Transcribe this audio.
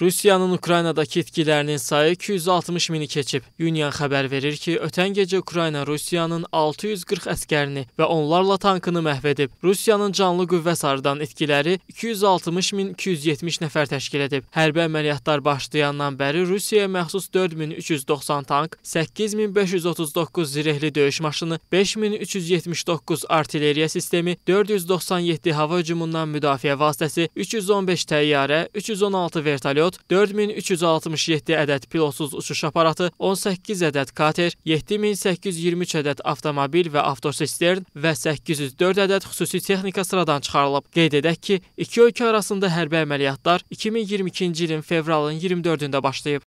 Rusiyanın Ukraynadakı itkilərinin sayı 260 mini keçib. Union xəbər verir ki, ötən gecə Ukrayna Rusiyanın 640 əskərini və onlarla tankını məhv edib. Rusiyanın canlı qüvvə sarıdan itkiləri 260 min 270 nəfər təşkil edib. Hərbi əməliyyatlar başlayandan bəri Rusiyaya məxsus 4390 tank, 8539 zirehli döyüş maşını, 5379 artilleriya sistemi, 497 hava hücumundan müdafiə vasitəsi, 315 təyyarə, 316 vertolyot vertolyot, 4367 ədəd pilotsuz uçuş aparatı, 18 ədəd kater, 7823 ədəd avtomobil və avtosistern və 804 ədəd xüsusi texnika sıradan çıxarılıb. Qeyd edək ki, iki ölkə arasında hərbi əməliyyatlar 2022-ci ilin fevralın 24-də başlayıb.